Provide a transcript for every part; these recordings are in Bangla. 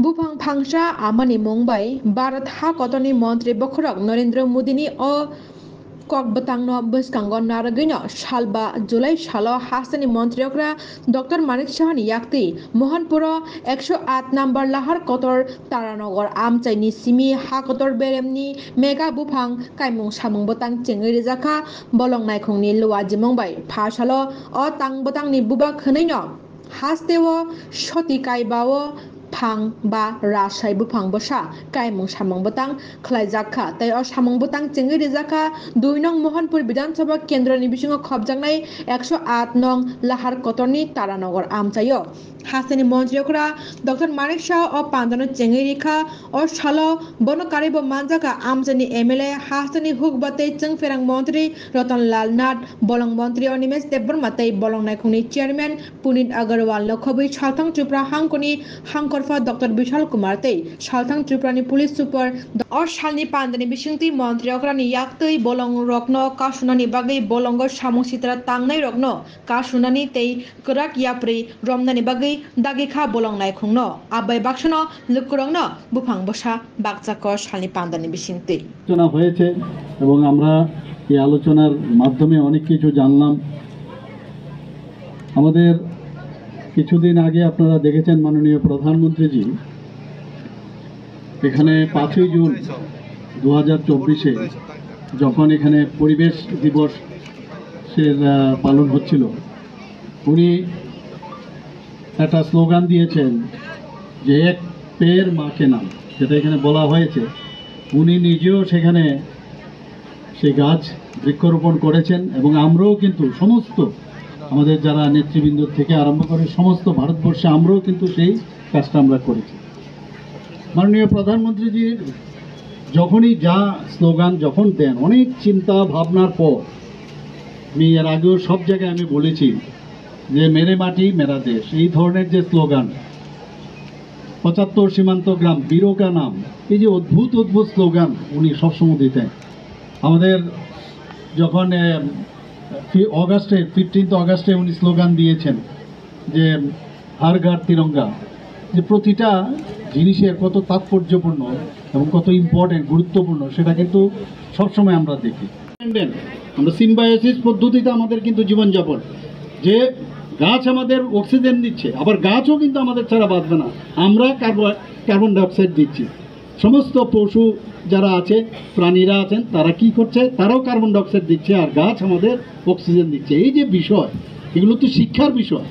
बुफां फांसा आमानि मुंबाई भारत हा कतनि मन्त्रि बखरक नरेन्द्र मोदीनि अ कक बतांनो बसकांगो नारगैनो सालबा जुलाई सालो हास्तानि मन्त्रियकरा डक्टर मानिक साहानि याक्ति मोहनपुर एकशो आठ नाम्बार लाहार कतर तारानगर आमचाइनि सिमि हा कतर बेरेमनि मेगा बुफां काइमुं सामुं बतां चेङै रेजाखा बलं नायखंनि pang ra shaibu pang bosa kai mong samang batang khlai jakha tai o samang batang chengi re jakha dui nong mohanpur বিধান সভা কেন্দ্র নিবিসঙ্গ খবজাংনাই একশো আট নং লাহার কতনি তারানগর আমচাইও হাসানি মঞ্চরা ডক্টর মানিক শাহ ও পান্দানো চেঙ্গি রেখা ও সাল বনকারিব মানজাকা আমচানি এমএলএ হাসানি হুক বাতে চেং ফেরাং মন্ত্রী রতন লাল নাথ বলং মন্ত্রী ও নিমেশ দেববর্মা তাই বলং নাইখুনি চেয়ারম্যান পুনিত আগরওয়াল লক্ষবই ছলতং চুপড়া হাংকনি হাংকর তরফা ডক্টর বিশাল কুমার তেই, সালথাং ত্রিপুরানি পুলিশ সুপার অর সালনি পান্দানি বিশিংতি মন্ত্রী অকরানি ইয়াকতেই বলং রগ্ন কাশুনানি বাগে বলং সামুসিতরা তাংনাই রগ্ন কাশুনানি তেই করাক ইয়াপ্রি রমনানি বাগে দাগে খা বলং নাই খুংন। আবাই বাক্সন লুকুরংন বুফাং বসা বাগচাক সালনি পান্দানি বিশিংতি। হয়েছে এবং আমরা এই আলোচনার মাধ্যমে অনেক কিছু জানলাম। আমাদের কিছুদিন আগে আপনারা দেখেছেন মাননীয় প্রধানমন্ত্রীজি এখানে পাঁচই জুন দু হাজার চব্বিশে যখন এখানে পরিবেশ দিবস আহ, পালন হচ্ছিল উনি একটা স্লোগান দিয়েছেন যে এক পের মাকে নাম যেটা এখানে বলা হয়েছে। উনি নিজেও সেখানে সেই গাছ বৃক্ষরোপণ করেছেন এবং আমরাও কিন্তু সমস্ত আমাদের যারা নেতৃবৃন্দ থেকে আরম্ভ করে সমস্ত ভারতবর্ষে আমরাও কিন্তু সেই কাজটা আমরা করেছি। মাননীয় প্রধানমন্ত্রীজির যখনই যা স্লোগান যখন দেন, অনেক চিন্তা ভাবনার পর, আমি এর আগেও সব জায়গায় আমি বলেছি যে মেরে মাটি, মেরা দেশ, এই ধরনের যে স্লোগান, পঁচাত্তর সীমান্ত গ্রাম, বীরকা নাম, এই যে অদ্ভুত অদ্ভুত স্লোগান উনি সবসময় দিতেন। আমাদের যখন অগাস্টে ফিফটিন্থ অগাস্টে উনি স্লোগান দিয়েছেন যে, হার ঘাট তিরঙ্গা। যে প্রতিটা জিনিসের কত তাৎপর্যপূর্ণ এবং কত ইম্পর্টেন্ট গুরুত্বপূর্ণ, সেটা কিন্তু সবসময় আমরা দেখি। আমরা সিম্বায়োসিস পদ্ধতিতে আমাদের কিন্তু জীবনযাপন। যে গাছ আমাদের অক্সিজেন দিচ্ছে, আবার গাছও কিন্তু আমাদের ছাড়া বাঁচবে না। আমরা কার্বন ডাইঅক্সাইড দিচ্ছি। সমস্ত পশু যারা আছে, প্রাণীরা আছেন, তারা কি করছে? তারাও কার্বন ডাইঅক্সাইড দিচ্ছে আর গাছ আমাদের অক্সিজেন দিচ্ছে। এই যে বিষয়, এগুলো তো শিক্ষার বিষয়।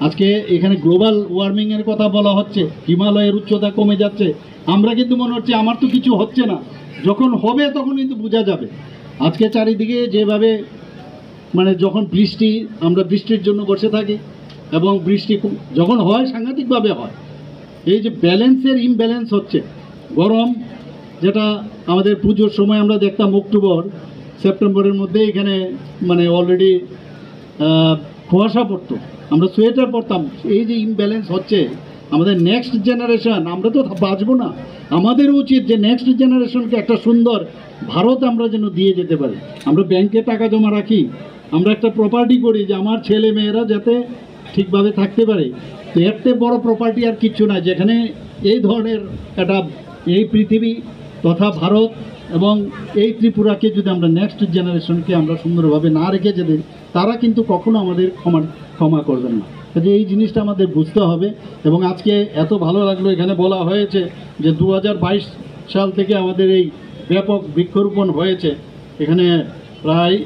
আজকে এখানে গ্লোবাল ওয়ার্মিংয়ের কথা বলা হচ্ছে, হিমালয়ের উচ্চতা কমে যাচ্ছে। আমরা কিন্তু মনে হচ্ছে আমার তো কিছু হচ্ছে না। যখন হবে তখন কিন্তু বোঝা যাবে। আজকে চারিদিকে যেভাবে মানে যখন বৃষ্টি, আমরা বৃষ্টির জন্য বসে থাকি এবং বৃষ্টি যখন হয় সাংঘাতিকভাবে হয়। এই যে ব্যালেন্সের ইমব্যালেন্স হচ্ছে। গরম যেটা আমাদের পুজোর সময় আমরা দেখতাম অক্টোবর, সেপ্টেম্বরের মধ্যে এখানে মানে অলরেডি কুয়াশা পড়তো। আমরা সোয়েটার পরতাম। এই যে ইমব্যালেন্স হচ্ছে, আমাদের নেক্সট জেনারেশন আমরা তো বাঁচবো না। আমাদের উচিত যে নেক্সট জেনারেশনকে একটা সুন্দর ভারত আমরা যেন দিয়ে যেতে পারি। আমরা ব্যাংকে টাকা জমা রাখি। আমরা একটা প্রপার্টি করি যে আমার ছেলে মেয়েরা যাতে ঠিকভাবে থাকতে পারে। তো এর বড় প্রপার্টি আর কিচ্ছু না। যেখানে এই ধরনের একটা এই পৃথিবী তথা ভারত এবং এই ত্রিপুরাকে যদি আমরা নেক্সট জেনারেশনকে আমরা সুন্দরভাবে না রেখে যেতে তারা কিন্তু কখনো আমাদের ক্ষমা ক্ষমা করবেন না। কাজে এই জিনিসটা আমাদের বুঝতে হবে এবং আজকে এত ভালো লাগল, এখানে বলা হয়েছে যে দু হাজার বাইশ সাল থেকে আমাদের এই ব্যাপক বৃক্ষরোপণ হয়েছে। এখানে প্রায়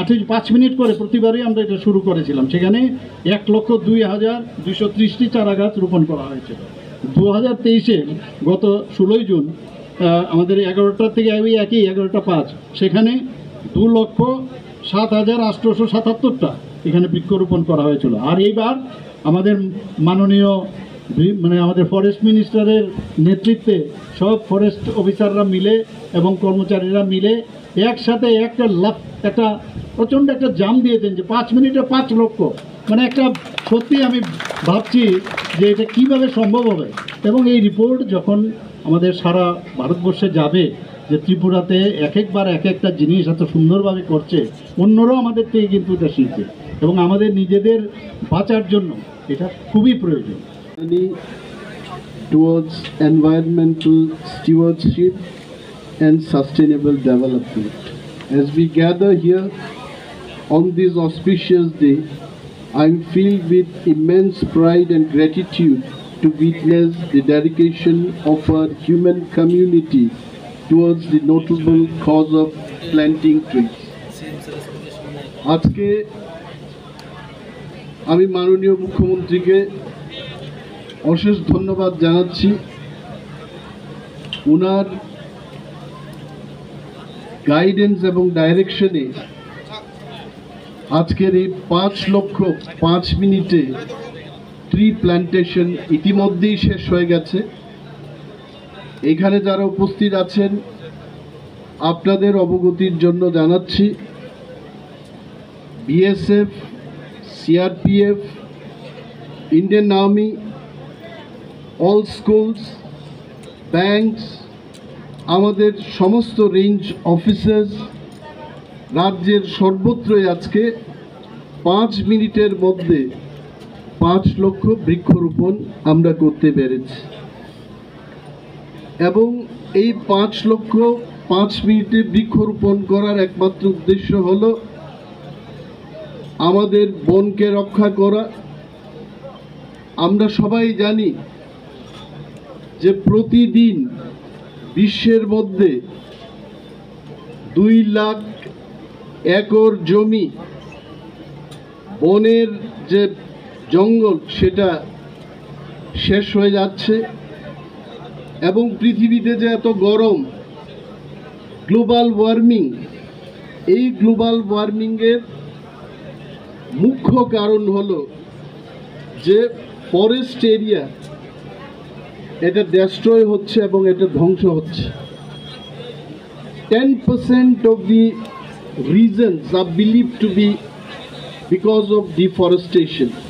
আঠেরো পাঁচ মিনিট করে প্রতিবারই আমরা এটা শুরু করেছিলাম। সেখানে এক লক্ষ দুই হাজার দুশো ত্রিশটি চারা গাছ রোপণ করা হয়েছিল দু হাজার তেইশে গত ষোলোই জুন আমাদের এগারোটা থেকে ওই একই, এগারোটা পাঁচ। সেখানে দু লক্ষ সাত হাজার আটশোশো সাতাত্তরটা এখানে বৃক্ষরোপণ করা হয়েছিল। আর এইবার আমাদের মাননীয় মানে আমাদের ফরেস্ট মিনিস্টারের নেতৃত্বে সব ফরেস্ট অফিসাররা মিলে এবং কর্মচারীরা মিলে একসাথে একটা লাভ একটা প্রচণ্ড একটা জাম দিয়েছেন যে পাঁচ মিনিটে পাঁচ লক্ষ। মানে একটা সত্যি আমি ভাবছি যে এটা কীভাবে সম্ভব হবে। এবং এই রিপোর্ট যখন আমাদের সারা ভারতবর্ষে যাবে যে ত্রিপুরাতে এক একবার এক একটা জিনিস এত সুন্দরভাবে করছে, অন্যরাও আমাদের থেকে কিন্তু এটা শিখছে এবং আমাদের নিজেদের বাঁচার জন্য এটা খুবই প্রয়োজন। Towards environmental stewardship and sustainable development as we gather here on this auspicious day I am filled with immense pride and gratitude to witness the dedication of our human community towards the notable cause of planting trees. আজকে আমি মাননীয় মুখ্যমন্ত্রীকে অশেষ ধন্যবাদ জানাচ্ছি ওনার গাইডেন্স এবং ডাইরেকশনে আজকের এই পাঁচ লক্ষ পাঁচ মিনিটে ট্রি প্ল্যান্টেশন ইতিমধ্যেই শেষ হয়ে গেছে। এখানে যারা উপস্থিত আছেন, আপনাদের অবগতির জন্য জানাচ্ছি BSF CRPF Indian army all schools banks আমাদের সমস্ত রেঞ্জ অফিসার্স রাজ্যের সর্বত্রই আজকে পাঁচ মিনিটের মধ্যে পাঁচ লক্ষ বৃক্ষরোপণ আমরা করতে পেরেছি। এবং এই পাঁচ লক্ষ পাঁচ মিনিটে বৃক্ষরোপণ করার একমাত্র উদ্দেশ্য হল আমাদের বনকে রক্ষা করা। আমরা সবাই জানি যে প্রতিদিন বিশ্বের মধ্যে দুই লাখ একর জমি বনের যে জঙ্গল সেটা শেষ হয়ে যাচ্ছে এবং পৃথিবীতে যে এত গরম, গ্লোবাল ওয়ার্মিং, এই গ্লোবাল ওয়ার্মিংয়ের মুখ্য কারণ হলো যে ফরেস্ট এরিয়া, এটা ডেস্ট্রয় হচ্ছে এবং এটা ধ্বংস হচ্ছে। Ten percent of the reasons are believed to be because of deforestation